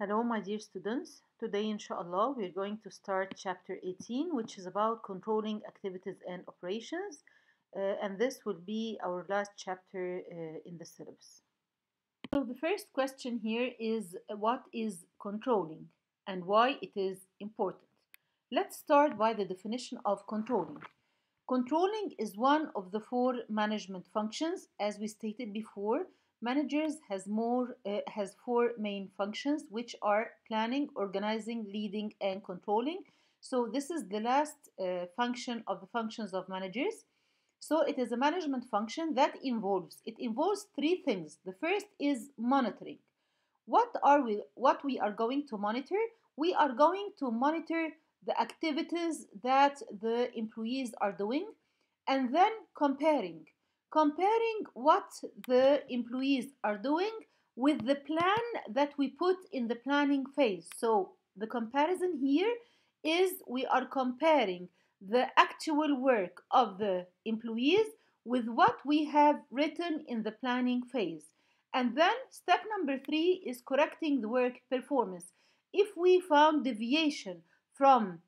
Hello, my dear students. Today, inshallah, we're going to start chapter 18, which is about controlling activities and operations. Uh, and this will be our last chapter uh, in the syllabus. So, the first question here is what is controlling and why it is important? Let's start by the definition of controlling. Controlling is one of the four management functions, as we stated before managers has more uh, has four main functions which are planning organizing leading and controlling. So this is the last uh, function of the functions of managers. So it is a management function that involves it involves three things. The first is monitoring. What are we what we are going to monitor? We are going to monitor the activities that the employees are doing and then comparing comparing what the employees are doing with the plan that we put in the planning phase. So the comparison here is we are comparing the actual work of the employees with what we have written in the planning phase. And then step number three is correcting the work performance. If we found deviation from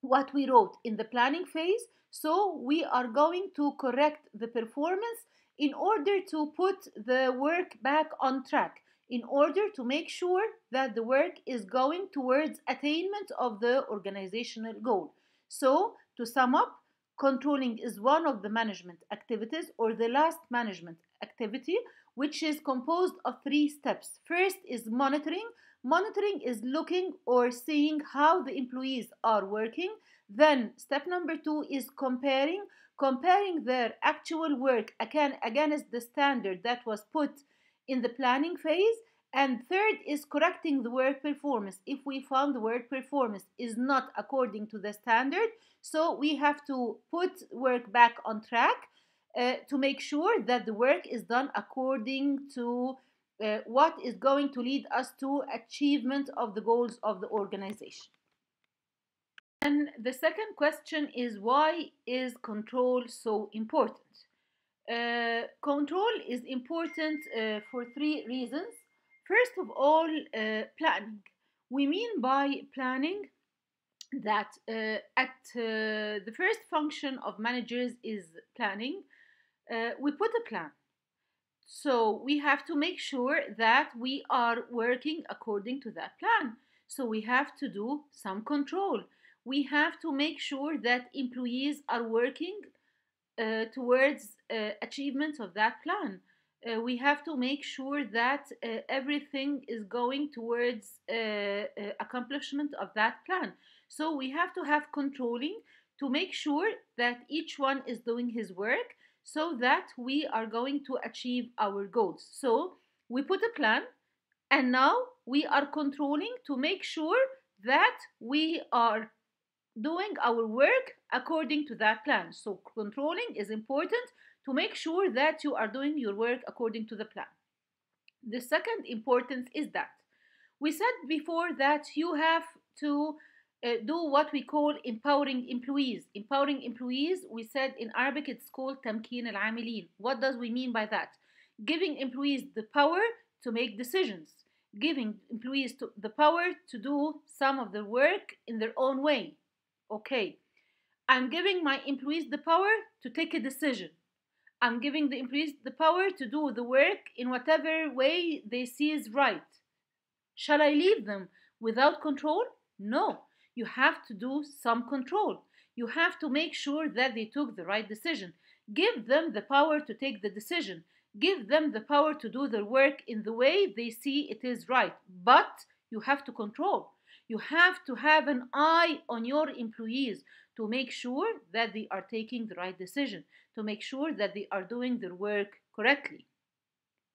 what we wrote in the planning phase, so we are going to correct the performance in order to put the work back on track, in order to make sure that the work is going towards attainment of the organizational goal. So to sum up, controlling is one of the management activities or the last management activity which is composed of three steps. First is monitoring. Monitoring is looking or seeing how the employees are working. Then step number two is comparing, comparing their actual work again against the standard that was put in the planning phase. And third is correcting the work performance. If we found the work performance is not according to the standard, so we have to put work back on track uh, to make sure that the work is done according to uh, what is going to lead us to achievement of the goals of the organization. And the second question is why is control so important? Uh, control is important uh, for three reasons. First of all, uh, planning. We mean by planning that uh, at uh, the first function of managers is planning. We put a plan. So we have to make sure that we are working according to that plan. So we have to do some control we have to make sure that employees are working uh, towards uh, achievement of that plan. Uh, we have to make sure that uh, everything is going towards uh, uh, accomplishment of that plan. So we have to have controlling to make sure that each one is doing his work so that we are going to achieve our goals. So we put a plan and now we are controlling to make sure that we are doing our work according to that plan. So controlling is important to make sure that you are doing your work according to the plan. The second importance is that we said before that you have to uh, do what we call empowering employees. Empowering employees, we said in Arabic it's called tamkin al-amilin. What does we mean by that? Giving employees the power to make decisions, giving employees to, the power to do some of the work in their own way, okay. I'm giving my employees the power to take a decision. I'm giving the employees the power to do the work in whatever way they see is right. Shall i leave them without control? No you have to do some control. You have to make sure that they took the right decision. Give them the power to take the decision. Give them the power to do their work in the way they see it is right. But you have to control. You have to have an eye on your employees to make sure that they are taking the right decision, to make sure that they are doing their work correctly.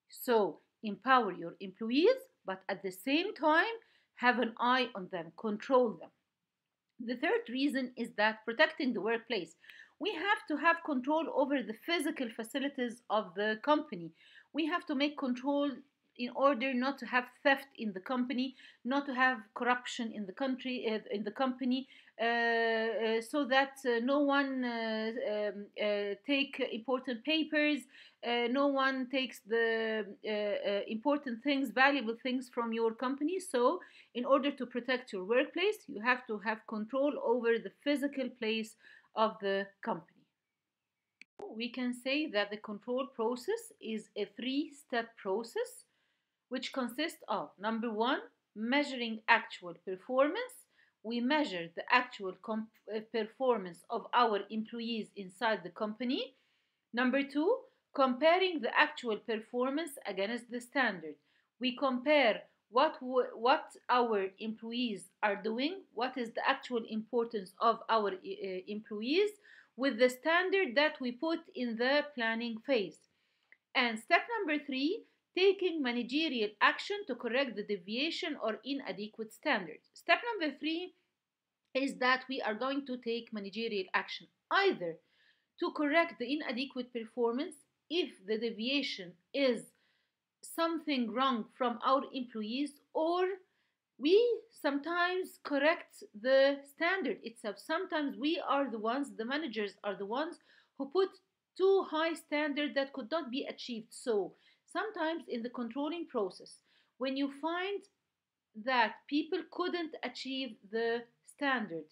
So, empower your employees, but at the same time, have an eye on them, control them. The third reason is that protecting the workplace. We have to have control over the physical facilities of the company. We have to make control in order not to have theft in the company, not to have corruption in the country, uh, in the company, uh, uh, so that uh, no one uh, um, uh, take important papers, no one takes the important things, valuable things from your company. So, in order to protect your workplace, you have to have control over the physical place of the company. We can say that the control process is a three step process which consists of number one, measuring actual performance. We measure the actual uh, performance of our employees inside the company. Number two, comparing the actual performance against the standard. We compare what what our employees are doing, what is the actual importance of our uh, employees with the standard that we put in the planning phase. And step number three, taking managerial action to correct the deviation or inadequate standards. Step number three is that we are going to take managerial action either to correct the inadequate performance if the deviation is something wrong from our employees or we sometimes correct the standard itself sometimes we are the ones the managers are the ones who put too high standard that could not be achieved so sometimes in the controlling process when you find that people couldn't achieve the standard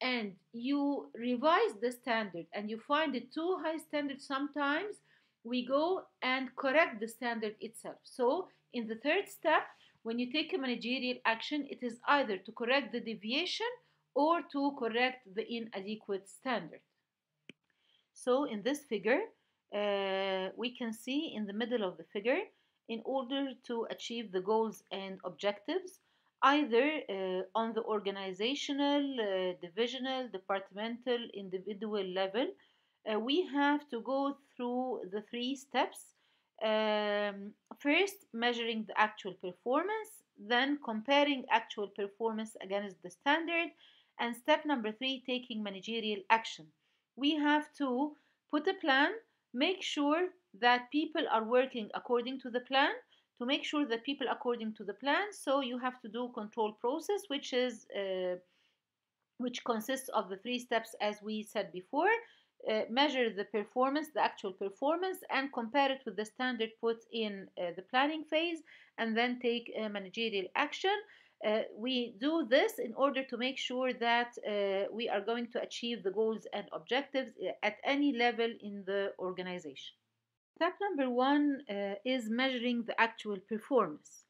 and you revise the standard and you find it too high standard sometimes we go and correct the standard itself. So in the third step when you take a managerial action it is either to correct the deviation or to correct the inadequate standard. So in this figure uh, we can see in the middle of the figure in order to achieve the goals and objectives either uh, on the organizational, uh, divisional, departmental, individual level, uh, we have to go through the three steps. Um, first, measuring the actual performance, then comparing actual performance against the standard, and step number three, taking managerial action. We have to put a plan, make sure that people are working according to the plan, to make sure that people according to the plan. So you have to do control process which is uh, which consists of the three steps as we said before. Uh, measure the performance the actual performance and compare it with the standard put in uh, the planning phase and then take a managerial action uh, we do this in order to make sure that uh, we are going to achieve the goals and objectives uh, at any level in the organization Step number one uh, is measuring the actual performance.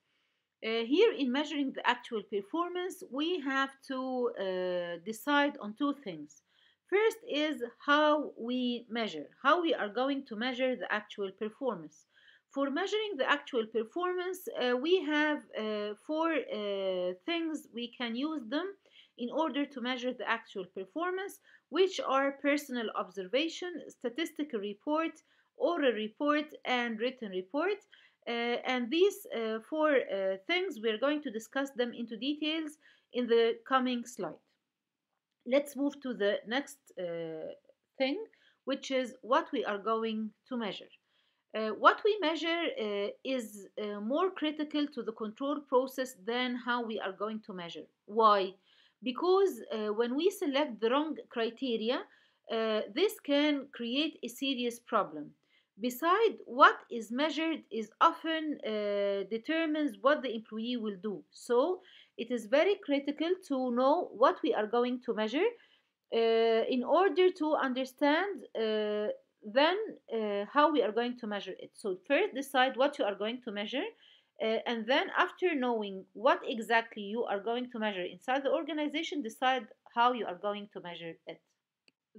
Uh, here, in measuring the actual performance, we have to uh, decide on two things. First is how we measure, how we are going to measure the actual performance. For measuring the actual performance, uh, we have uh, four uh, things we can use them in order to measure the actual performance, which are personal observation, statistical report, oral report and written report. Uh, and these uh, four things, we're going to discuss them into details in the coming slide. Let's move to the next thing, which is what we are going to measure. Uh, what we measure uh, is uh, more critical to the control process than how we are going to measure. Why? Because when we select the wrong criteria, this can create a serious problem. Beside, what is measured is often uh, determines what the employee will do. So it is very critical to know what we are going to measure uh, in order to understand uh, then uh, how we are going to measure it. So first decide what you are going to measure uh, and then after knowing what exactly you are going to measure inside the organization decide how you are going to measure it.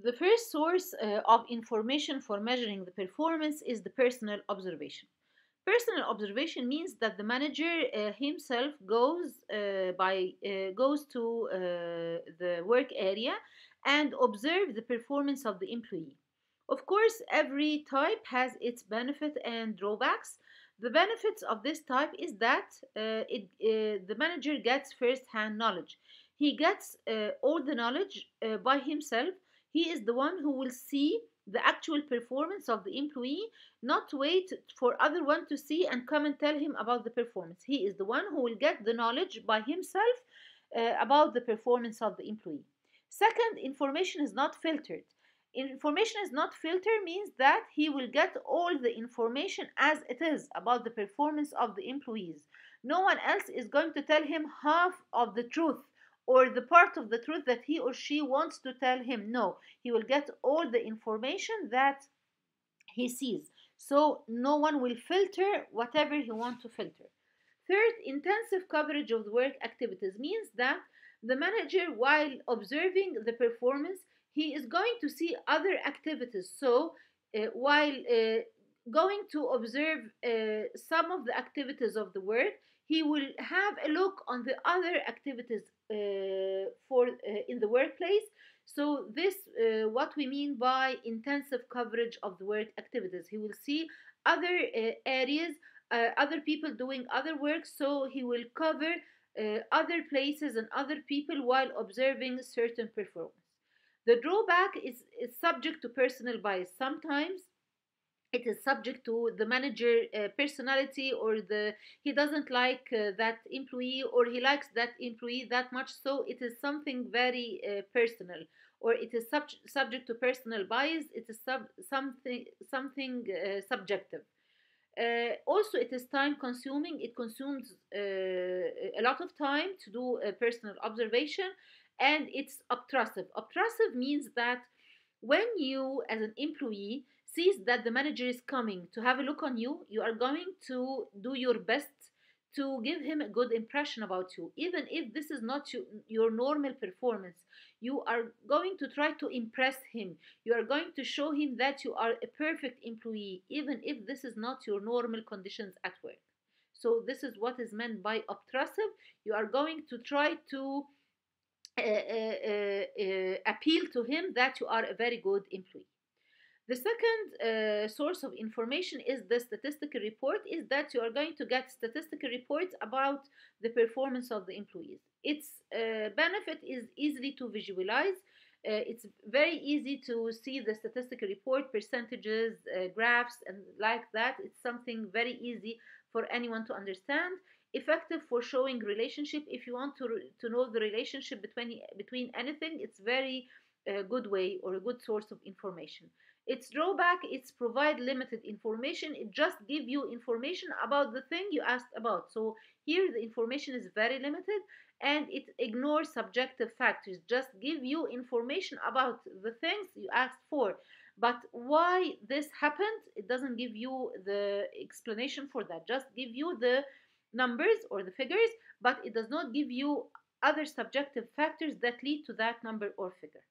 The first source uh, of information for measuring the performance is the personal observation. Personal observation means that the manager uh, himself goes uh, by uh, goes to the work area and observe the performance of the employee. Of course, every type has its benefit and drawbacks. The benefits of this type is that uh, it, the manager gets first-hand knowledge. He gets all the knowledge by himself he is the one who will see the actual performance of the employee, not wait for other one to see and come and tell him about the performance. He is the one who will get the knowledge by himself uh, about the performance of the employee. Second, information is not filtered. Information is not filtered means that he will get all the information as it is about the performance of the employees. No one else is going to tell him half of the truth or the part of the truth that he or she wants to tell him. No, he will get all the information that he sees. So no one will filter whatever he wants to filter. Third, intensive coverage of the work activities means that the manager, while observing the performance, he is going to see other activities. So uh, while uh, going to observe uh, some of the activities of the work, he will have a look on the other activities uh, for uh, in the workplace. So this, uh, what we mean by intensive coverage of the work activities. He will see other areas, other people doing other work. So he will cover other places and other people while observing certain performance. The drawback is, is subject to personal bias. Sometimes it is subject to the manager uh, personality or the he doesn't like uh, that employee or he likes that employee that much. So it is something very uh, personal or it is sub- subject to personal bias. It is sub- something something uh, subjective. Uh, also it is time consuming. It consumes uh, a lot of time to do a personal observation and it's obtrusive obtrusive means that when you as an employee sees that the manager is coming to have a look on you, you are going to do your best to give him a good impression about you. Even if this is not your, your normal performance, you are going to try to impress him. You are going to show him that you are a perfect employee, even if this is not your normal conditions at work. So, this is what is meant by obtrusive. You are going to try to appeal to him that you are a very good employee. The second uh, source of information is the statistical report is that you are going to get statistical reports about the performance of the employees. Its uh, benefit is easily to visualize. Uh, it's very easy to see the statistical report, percentages, uh, graphs, and like that. It's something very easy for anyone to understand. Effective for showing relationship. If you want to, to know the relationship between, between anything, it's very uh, good way or a good source of information. Its drawback is provide limited information. It just give you information about the thing you asked about. So here the information is very limited and it ignores subjective factors. Just give you information about the things you asked for. But why this happened, it doesn't give you the explanation for that. Just give you the numbers or the figures, but it does not give you other subjective factors that lead to that number or figure.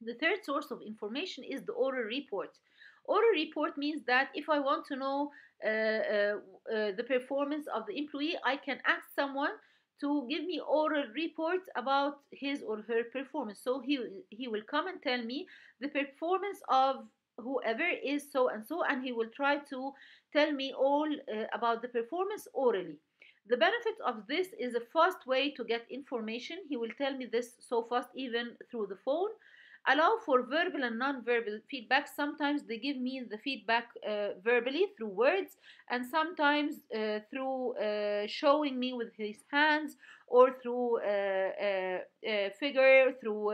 The third source of information is the oral report. Oral report means that if I want to know uh, uh, uh, the performance of the employee, I can ask someone to give me oral reports about his or her performance. So he, he will come and tell me the performance of whoever is so and so, and he will try to tell me all uh, about the performance orally. The benefit of this is a fast way to get information. He will tell me this so fast, even through the phone allow for verbal and non-verbal feedback sometimes they give me the feedback uh, verbally through words and sometimes uh, through uh, showing me with his hands or through a, uh, uh, uh, figure through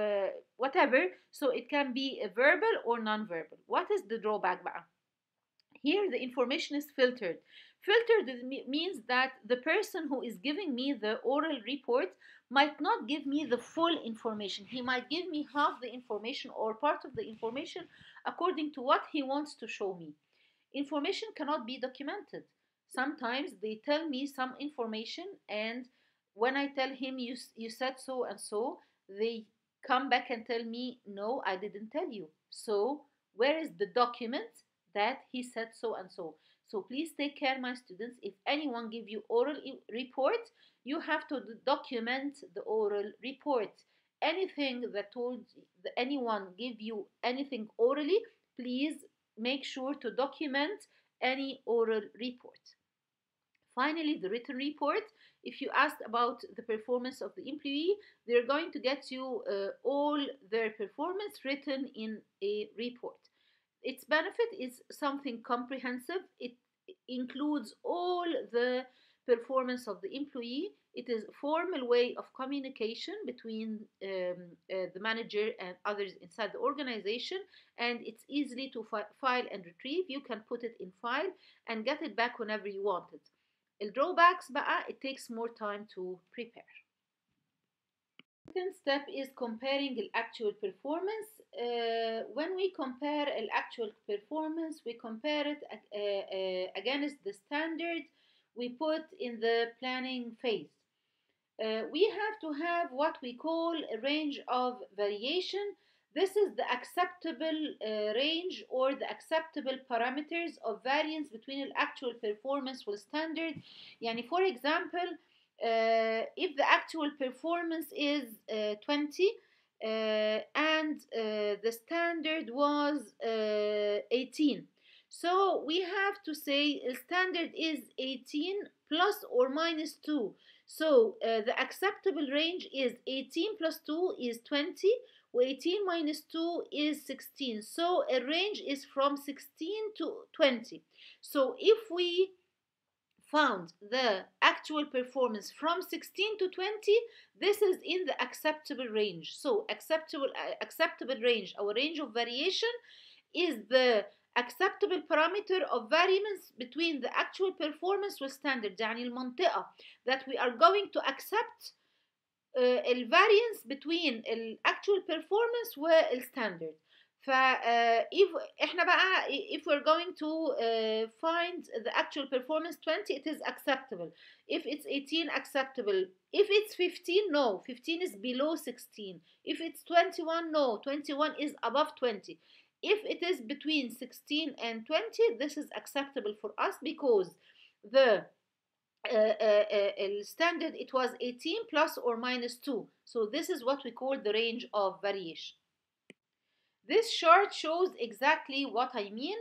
whatever so it can be verbal or non-verbal what is the drawback بقى Here the information is filtered filtered means that the person who is giving me the oral report might not give me the full information. He might give me half the information or part of the information according to what he wants to show me. Information cannot be documented. Sometimes they tell me some information, and when I tell him you, you said so and so, they come back and tell me, No, I didn't tell you. So, where is the document that he said so and so? So please take care, my students. If anyone give you oral report, you have to document the oral report. Anything that told anyone give you anything orally, please make sure to document any oral report. Finally, the written report. If you asked about the performance of the employee, they're going to get you uh, all their performance written in a report its benefit is something comprehensive. It includes all the performance of the employee. It is a formal way of communication between um, uh, the manager and others inside the organization, and it's easily to fi file and retrieve. You can put it in file and get it back whenever you want it. The drawbacks بقى it takes more time to prepare. Second step is comparing the actual performance. uh, when we compare the actual performance, we compare it uh, uh, against the standard we put in the planning phase. Uh, we have to have what we call a range of variation. This is the acceptable uh, range or the acceptable parameters of variance between the actual performance with standard. Yani for example, if the actual performance is uh, 20 uh, and uh, the standard was 18 so we have to say standard is 18 plus or minus 2 so uh, the acceptable range is 18 plus 2 is 20 18 minus 2 is 16 so a range is from 16 to 20 so if we found the actual performance from 16 to 20 this is in the acceptable range so acceptable uh, acceptable range our range of variation is the acceptable parameter of variance between the actual performance والstandard يعني المنطقة that we are going to accept uh, الفارينس between ال actual performance والstandard ف uh, if احنا بقى if we're going to uh, find the actual performance 20 it is acceptable if it's 18 acceptable if it's 15 no 15 is below 16 if it's 21 no 21 is above 20 if it is between 16 and 20 this is acceptable for us because the uh, uh, uh, standard it was 18 plus or minus 2 so this is what we call the range of variation this chart shows exactly what I mean.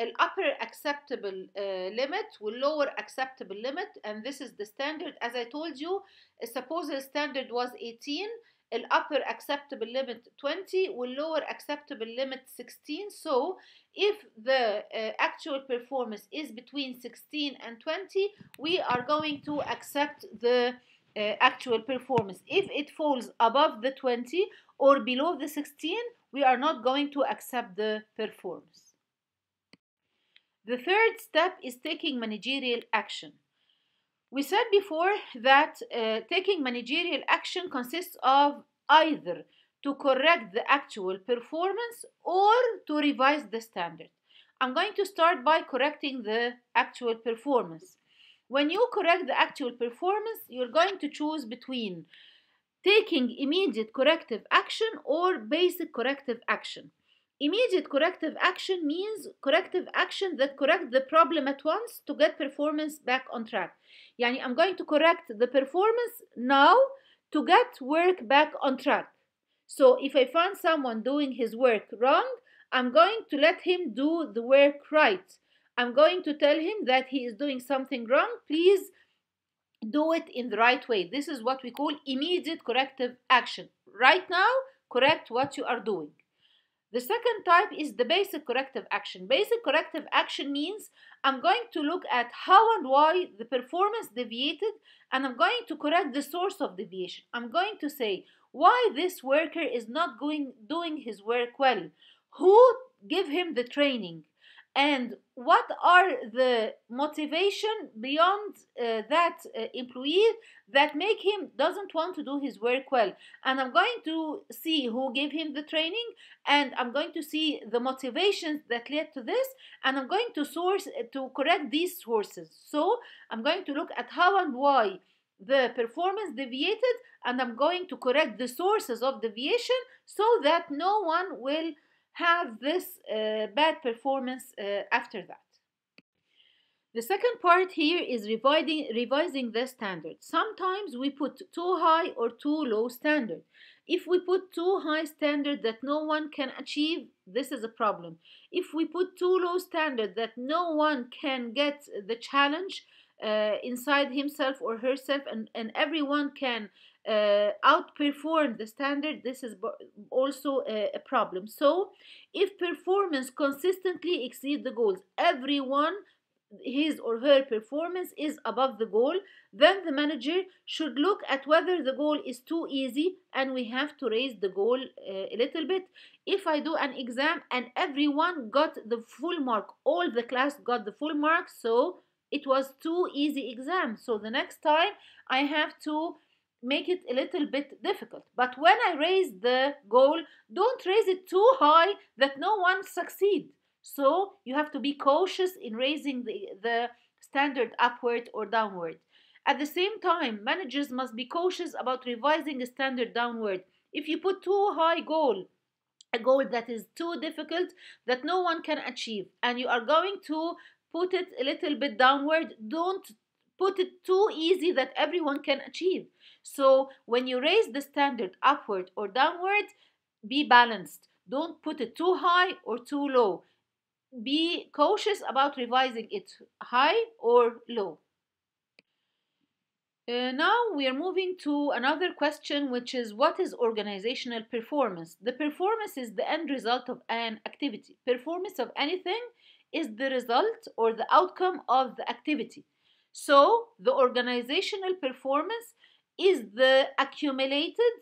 An upper acceptable uh, limit lower acceptable limit and this is the standard. As I told you suppose the standard was 18 the upper acceptable limit 20 will lower acceptable limit 16 so if the uh, actual performance is between 16 and 20 we are going to accept the uh, actual performance. If it falls above the 20 or below the 16 we are not going to accept the performance the third step is taking managerial action we said before that uh, taking managerial action consists of either to correct the actual performance or to revise the standard. I'm going to start by correcting the actual performance. When you correct the actual performance, you're going to choose between taking immediate corrective action or basic corrective action. Immediate corrective action means corrective action that correct the problem at once to get performance back on track. Yani I'm going to correct the performance now to get work back on track. So if I find someone doing his work wrong, I'm going to let him do the work right. I'm going to tell him that he is doing something wrong. Please do it in the right way. This is what we call immediate corrective action. Right now, correct what you are doing. The second type is the basic corrective action. Basic corrective action means I'm going to look at how and why the performance deviated and I'm going to correct the source of deviation. I'm going to say why this worker is not going doing his work well. Who give him the training? And what are the motivation beyond uh, that uh, employee that make him doesn't want to do his work well? And i'm going to see who gave him the training and i'm going to see the motivations that led to this and i'm going to source uh, to correct these sources. So i'm going to look at how and why the performance deviated and i'm going to correct the sources of deviation so that no one will have this uh, bad performance uh, after that. The second part here is revising, revising the standard. Sometimes we put too high or too low standard. If we put too high standard that no one can achieve, this is a problem. If we put too low standard that no one can get the challenge uh, inside himself or herself and, and everyone can uh, outperform the standard, this is also a, a problem. So, if performance consistently exceeds the goals, everyone his or her performance is above the goal, then the manager should look at whether the goal is too easy and we have to raise the goal uh, a little bit. If I do an exam and everyone got the full mark, all the class got the full mark, so it was too easy exam. So the next time I have to make it a little bit difficult. But when I raise the goal, don't raise it too high that no one succeed. So you have to be cautious in raising the, the standard upward or downward. At the same time, managers must be cautious about revising the standard downward. If you put too high goal, a goal that is too difficult that no one can achieve, and you are going to put it a little bit downward, don't put it too easy that everyone can achieve. So when you raise the standard upward or downward, be balanced. Don't put it too high or too low be cautious about revising it high or low. Uh, now we are moving to another question, which is what is organizational performance? The performance is the end result of an activity. Performance of anything is the result or the outcome of the activity. So the organizational performance is the accumulated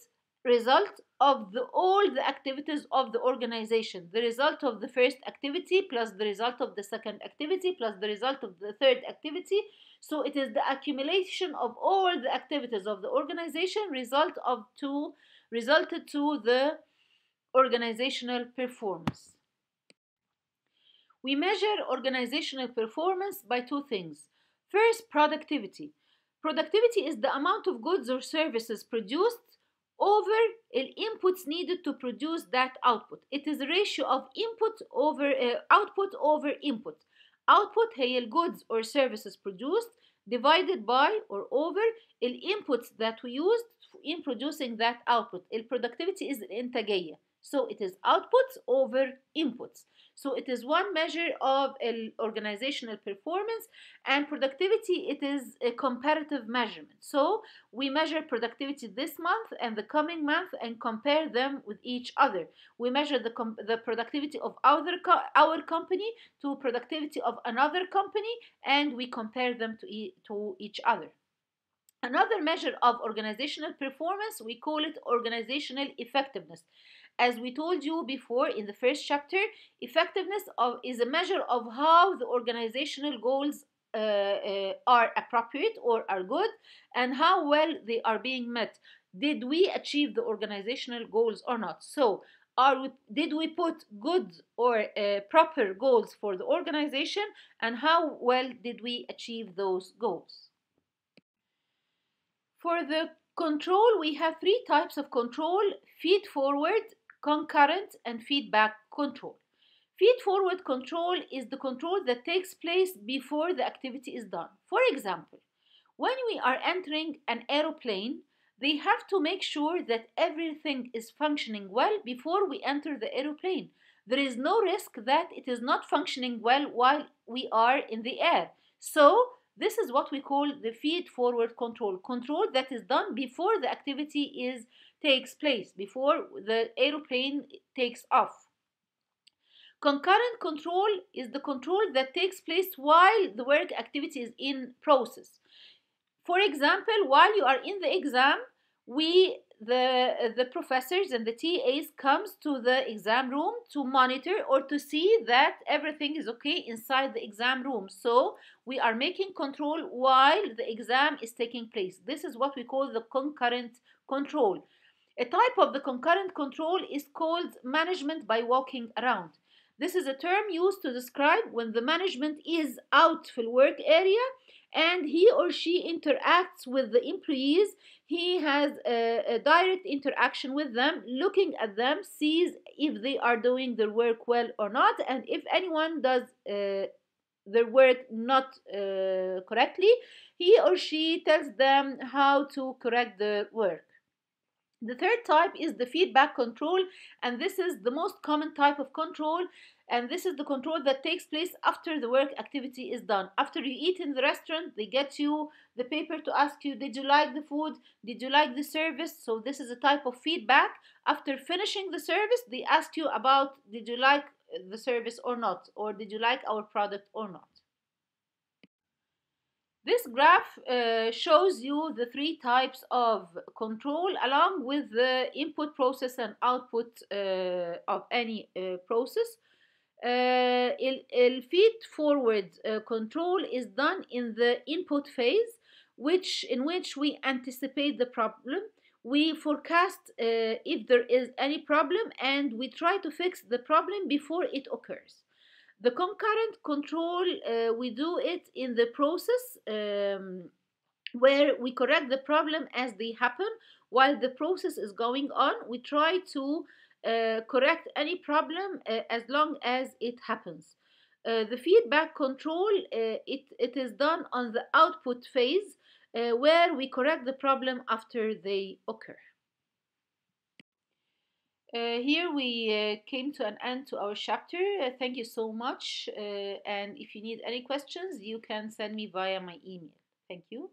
result of the, all the activities of the organization. The result of the first activity plus the result of the second activity plus the result of the third activity. So it is the accumulation of all the activities of the organization result of to resulted to the organizational performance. We measure organizational performance by two things. First, productivity. Productivity is the amount of goods or services produced over inputs needed to produce that output. It is a ratio of input over uh, output over input. Output هي الجودز or services produced divided by or over inputs that we used in producing that output. productivity is الإنتاجية. So it is outputs over inputs. So it is one measure of organizational performance and productivity. It is a comparative measurement. So we measure productivity this month and the coming month and compare them with each other. We measure the, the productivity of our, co our company to productivity of another company and we compare them to, e to each other. Another measure of organizational performance, we call it organizational effectiveness. As we told you before in the first chapter, effectiveness of, is a measure of how the organizational goals uh, uh, are appropriate or are good and how well they are being met. Did we achieve the organizational goals or not? So, are we, did we put good or uh, proper goals for the organization and how well did we achieve those goals? For the control, we have three types of control feed forward, concurrent and feedback control. Feed forward control is the control that takes place before the activity is done. For example, when we are entering an aeroplane, they have to make sure that everything is functioning well before we enter the aeroplane. There is no risk that it is not functioning well while we are in the air. So, this is what we call the feed forward control. Control that is done before the activity is takes place before the aeroplane takes off. Concurrent control is the control that takes place while the work activity is in process. For example, while you are in the exam, we the the professors and the TAs comes to the exam room to monitor or to see that everything is okay inside the exam room. So we are making control while the exam is taking place. This is what we call the concurrent control. A type of the concurrent control is called management by walking around. This is a term used to describe when the management is out for the work area and he or she interacts with the employees. He has a, a, direct interaction with them, looking at them, sees if they are doing their work well or not, and if anyone does uh, their work not uh, correctly, he or she tells them how to correct the work. The third type is the feedback control, and this is the most common type of control. and this is the control that takes place after the work activity is done. After you eat in the restaurant they get you the paper to ask you did you like the food? Did you like the service? So this is a type of feedback. After finishing the service they ask you about did you like the service or not? Or did you like our product or not this graph uh, shows you the three types of control along with the input process and output uh, of any uh, process. Uh, feed forward uh, control is done in the input phase, which in which we anticipate the problem, we forecast uh, if there is any problem, and we try to fix the problem before it occurs. The concurrent control, uh, we do it in the process um, where we correct the problem as they happen. While the process is going on, we try to uh, correct any problem uh, as long as it happens. Uh, the feedback control, uh, it, it is done on the output phase uh, where we correct the problem after they occur. Uh, here we uh, came to an end to our chapter. Uh, thank you so much. Uh, and if you need any questions, you can send me via my email. Thank you.